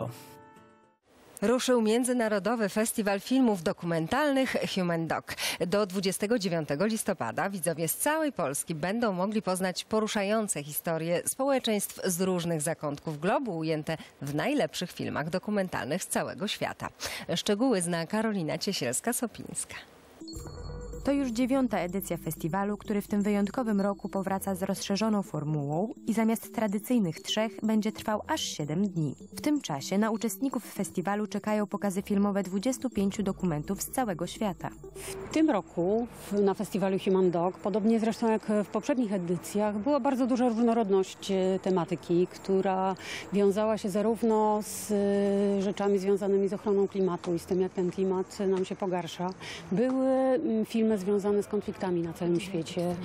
oko. Ruszył Międzynarodowy Festiwal Filmów Dokumentalnych Human Doc. Do 29 listopada widzowie z całej Polski będą mogli poznać poruszające historie społeczeństw z różnych zakątków globu, ujęte w najlepszych filmach dokumentalnych z całego świata. Szczegóły zna Karolina Ciesielska-Sopińska. To już dziewiąta edycja festiwalu, który w tym wyjątkowym roku powraca z rozszerzoną formułą i zamiast tradycyjnych trzech będzie trwał aż 7 dni. W tym czasie na uczestników festiwalu czekają pokazy filmowe 25 dokumentów z całego świata. W tym roku na festiwalu Human Dog, podobnie zresztą jak w poprzednich edycjach, była bardzo duża różnorodność e, tematyki, która wiązała się zarówno z e, rzeczami związanymi z ochroną klimatu i z tym, jak ten klimat nam się pogarsza. Były filmy związane z konfliktami na całym świecie.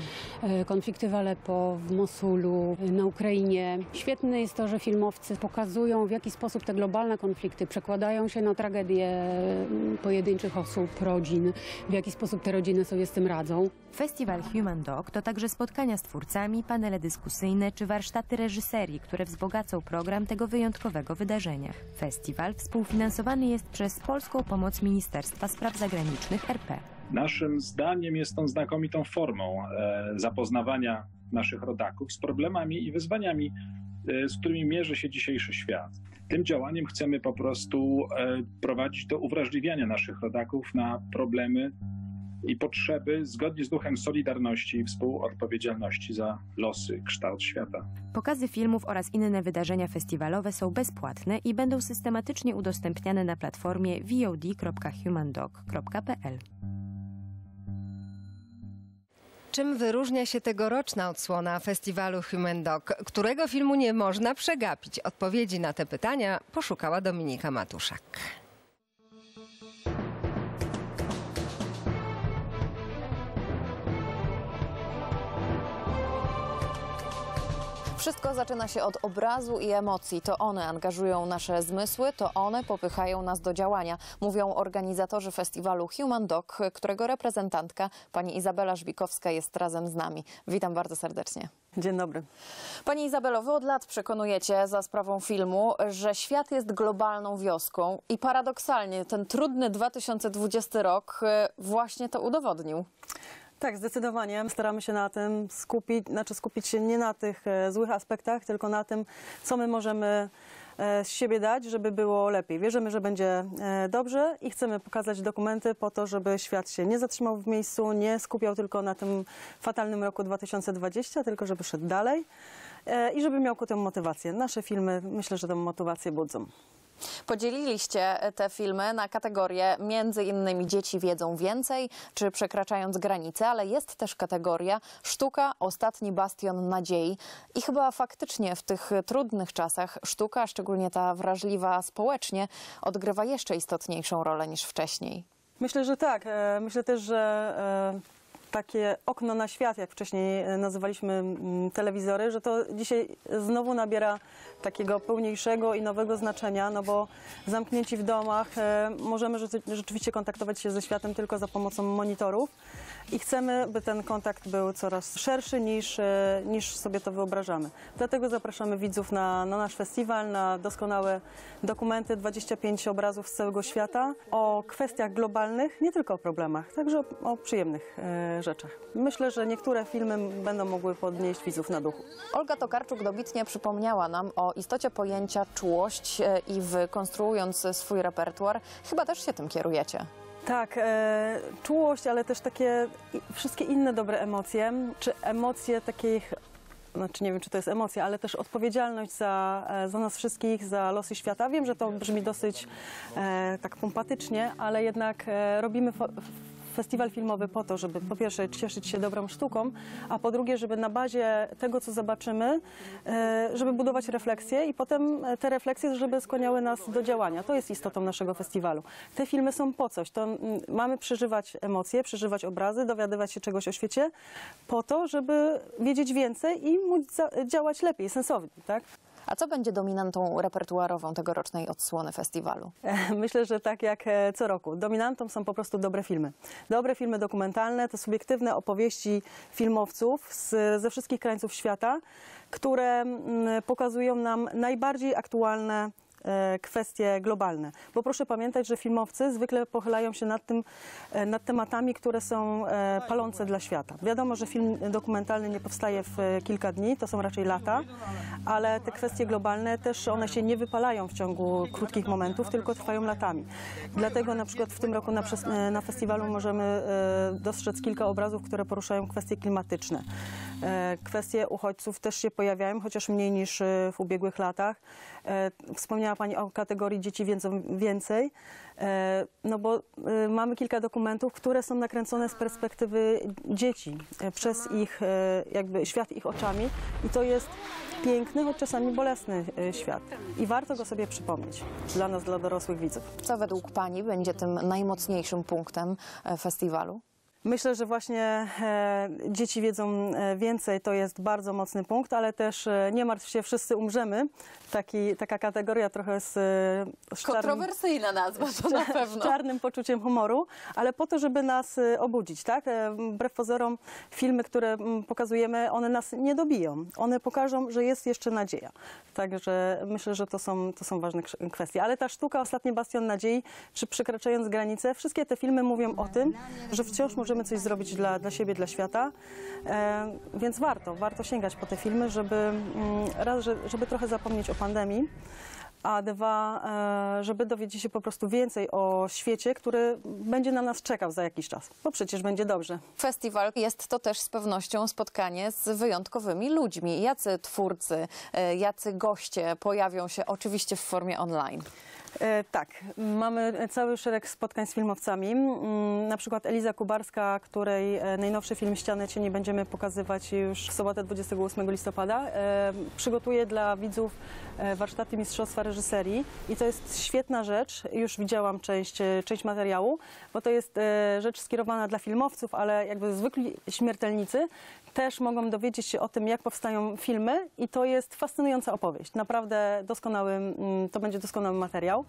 E, Konflikty w Aleppo, w Mosulu, e, na Ukrainie. Świetne jest to, że filmowcy pokazują, w jaki sposób te globalne konflikty przekładają się na tragedie mm, pojedynczych osób, rodzin, w jaki sposób te rodziny sobie z tym radzą. Festiwal Human Doc to także spotkania z twórcami, panele dyskusyjne czy warsztaty reżyserii, które wzbogacą program tego wyjątkowego wydarzenia. Festiwal współfinansowany jest przez Polską Pomoc Ministerstwa Spraw Zagranicznych RP. Naszym zdaniem jest on znakomitą formą e, zapoznawania naszych rodaków z problemami i wyzwaniami, e, z którymi mierzy się dzisiejszy świat. Tym działaniem chcemy po prostu e, prowadzić do uwrażliwiania naszych rodaków na problemy i potrzeby zgodnie z duchem solidarności i współodpowiedzialności za losy, kształt świata. Pokazy filmów oraz inne wydarzenia festiwalowe są bezpłatne i będą systematycznie udostępniane na platformie vod.humandoc.pl. Czym wyróżnia się tegoroczna odsłona festiwalu Human Doc? Którego filmu nie można przegapić? Odpowiedzi na te pytania poszukała Dominika Matuszak. Wszystko zaczyna się od obrazu i emocji. To one angażują nasze zmysły, to one popychają nas do działania, mówią organizatorzy festiwalu Human Doc, którego reprezentantka pani Izabela Żbikowska jest razem z nami. Witam bardzo serdecznie. Dzień dobry. Pani Izabelo, wy od lat przekonujecie za sprawą filmu, że świat jest globalną wioską i paradoksalnie ten trudny 2020 rok e, właśnie to udowodnił. Tak, zdecydowanie. Staramy się na tym skupić, znaczy skupić się nie na tych e, złych aspektach, tylko na tym, co my możemy e, z siebie dać, żeby było lepiej. Wierzymy, że będzie e, dobrze i chcemy pokazać dokumenty po to, żeby świat się nie zatrzymał w miejscu, nie skupiał tylko na tym fatalnym roku 2020, tylko żeby szedł dalej i żeby miał ku temu motywację. Nasze filmy myślę, że tę motywację budzą. Podzieliliście te filmy na kategorie między innymi dzieci wiedzą więcej, czy przekraczając granice, ale jest też kategoria sztuka, ostatni bastion nadziei. I chyba faktycznie w tych trudnych czasach sztuka, szczególnie ta wrażliwa społecznie, odgrywa jeszcze istotniejszą rolę niż wcześniej. Myślę, że tak. E, Myślę też, że e, takie okno na świat, jak wcześniej e, nazywaliśmy mm, telewizory, że to dzisiaj znowu nabiera takiego pełniejszego i nowego znaczenia, no bo zamknięci w domach e, możemy rzeczy- rzeczywiście kontaktować się ze światem tylko za pomocą monitorów i chcemy, by ten kontakt był coraz szerszy niż, e, niż sobie to wyobrażamy. Dlatego zapraszamy widzów na, na nasz festiwal, na doskonałe dokumenty, 25 obrazów z całego świata o kwestiach globalnych, nie tylko o problemach, także o, o przyjemnych Myślę, że niektóre filmy będą mogły podnieść widzów na duchu. Olga Tokarczuk dobitnie przypomniała nam o istocie pojęcia czułość e, i wy konstruując swój repertuar, chyba też się tym kierujecie. Tak, e, czułość, ale też takie wszystkie inne dobre emocje, czy emocje takich, znaczy nie wiem, czy to jest emocja, ale też odpowiedzialność za, e, za nas wszystkich, za losy świata. Wiem, że to brzmi dosyć e, tak pompatycznie, ale jednak e, robimy festiwal filmowy po to, żeby po pierwsze cieszyć się dobrą sztuką, a po drugie, żeby na bazie tego, co zobaczymy, e, żeby budować refleksje i potem e, te refleksje, żeby skłaniały nas do działania. To jest istotą naszego festiwalu. Te filmy są po coś. To mamy przeżywać emocje, przeżywać obrazy, dowiadywać się czegoś o świecie po to, żeby wiedzieć więcej i móc działać lepiej, sensownie, tak? A co będzie dominantą repertuarową tegorocznej odsłony festiwalu? Myślę, że tak jak e, co roku. Dominantą są po prostu dobre filmy. Dobre filmy dokumentalne to subiektywne opowieści filmowców z, ze wszystkich krańców świata, które mm, pokazują nam najbardziej aktualne kwestie globalne. Bo proszę pamiętać, że filmowcy zwykle pochylają się nad, tym, e, nad tematami, które są e, palące dla świata. Wiadomo, że film dokumentalny nie powstaje w e, kilka dni, to są raczej lata, ale te kwestie globalne też one się nie wypalają w ciągu krótkich momentów, tylko trwają latami. Dlatego na przykład w tym roku na, e, na festiwalu możemy e, dostrzec kilka obrazów, które poruszają kwestie klimatyczne. E, Kwestie uchodźców też się pojawiają, chociaż mniej niż e, w ubiegłych latach. E, Wspomniała Pani o kategorii dzieci więcej, no bo mamy kilka dokumentów, które są nakręcone z perspektywy dzieci, przez ich, jakby świat ich oczami i to jest piękny, choć czasami bolesny świat. I warto go sobie przypomnieć dla nas, dla dorosłych widzów. Co według Pani będzie tym najmocniejszym punktem festiwalu? Myślę, że właśnie e, dzieci wiedzą e, więcej, to jest bardzo mocny punkt, ale też e, nie martw się, wszyscy umrzemy. Taki, taka kategoria trochę z, z Kontrowersyjna nazwa, to na z pewno. czarnym poczuciem humoru, ale po to, żeby nas obudzić, tak? Wbrew pozorom filmy, które pokazujemy, one nas nie dobiją. One pokażą, że jest jeszcze nadzieja. Także myślę, że to są, to są ważne kwestie. Ale ta sztuka Ostatni Bastion Nadziei, czy przekraczając granice, wszystkie te filmy mówią o tym, że wciąż możemy coś zrobić dla, dla siebie, dla świata. E, więc warto, warto sięgać po te filmy, żeby mm, raz, że- żeby trochę zapomnieć o pandemii, a dwa, e, żeby dowiedzieć się po prostu więcej o świecie, który będzie na nas czekał za jakiś czas, bo przecież będzie dobrze. Festiwal jest to też z pewnością spotkanie z wyjątkowymi ludźmi. Jacy twórcy, e, jacy goście pojawią się oczywiście w formie online. E, tak, mamy cały szereg spotkań z filmowcami. Mm, Na przykład Eliza Kubarska, której e, najnowszy film Ściany Cieni będziemy pokazywać już w sobotę 28 listopada. E, Przygotuje dla widzów warsztaty mistrzostwa reżyserii i to jest świetna rzecz. Już widziałam część, część materiału, bo to jest rzecz skierowana dla filmowców, ale jakby zwykli śmiertelnicy też mogą dowiedzieć się o tym, jak powstają filmy i to jest fascynująca opowieść. Naprawdę doskonały, mm, to będzie doskonały materiał.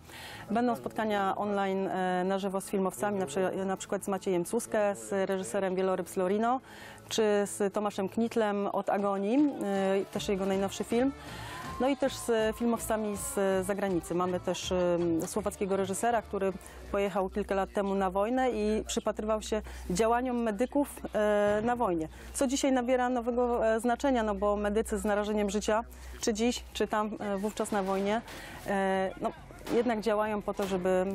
Będą spotkania online e, na żywo z filmowcami, na, przy, na przykład z Maciejem Suskę, z reżyserem Wieloryb Slorino, czy z Tomaszem Knitlem od Agonii, e, też jego najnowszy film. No i też z filmowcami z zagranicy. Mamy też słowackiego reżysera, który pojechał kilka lat temu na wojnę i przypatrywał się działaniom medyków e, na wojnie. Co dzisiaj nabiera nowego znaczenia, no bo medycy z narażeniem życia, czy dziś, czy tam wówczas na wojnie, no, jednak działają po to, żeby,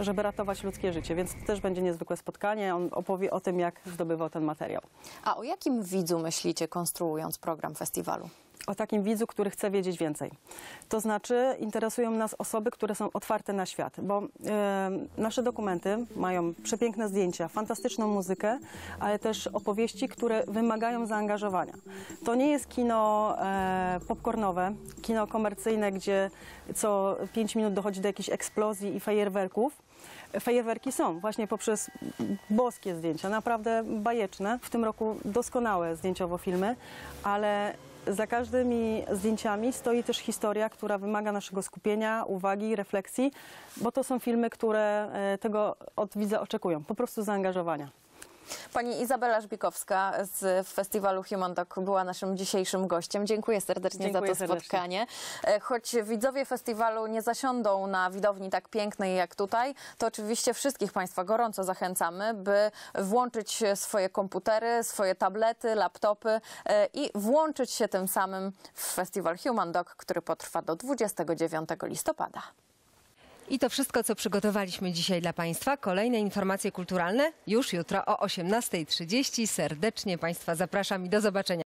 żeby ratować ludzkie życie. Więc to też będzie niezwykłe spotkanie. On opowie o tym, jak zdobywał ten materiał. A o jakim widzu myślicie, konstruując program festiwalu? O takim widzu, który chce wiedzieć więcej. To znaczy interesują nas osoby, które są otwarte na świat, bo nasze dokumenty mają przepiękne zdjęcia, fantastyczną muzykę, ale też opowieści, które wymagają zaangażowania. To nie jest kino e, popcornowe, kino komercyjne, gdzie co 5 minut dochodzi do jakichś eksplozji i fajerwerków. Fajerwerki są właśnie poprzez boskie zdjęcia, naprawdę bajeczne. W tym roku doskonałe zdjęciowo filmy, ale za każdymi zdjęciami stoi też historia, która wymaga naszego skupienia, uwagi, refleksji, bo to są filmy, które e, tego od widza oczekują, po prostu zaangażowania. Pani Izabela Żbikowska z festiwalu Human Doc była naszym dzisiejszym gościem. Dziękuję serdecznie Dziękuję za to serdecznie. spotkanie. E, Choć widzowie festiwalu nie zasiądą na widowni tak pięknej jak tutaj, to oczywiście wszystkich Państwa gorąco zachęcamy, by włączyć swoje komputery, swoje tablety, laptopy e, i włączyć się tym samym w festiwal Human Doc, który potrwa do 29 listopada. I to wszystko, co przygotowaliśmy dzisiaj dla Państwa. Kolejne informacje kulturalne już jutro o 18.30. Serdecznie Państwa zapraszam i do zobaczenia.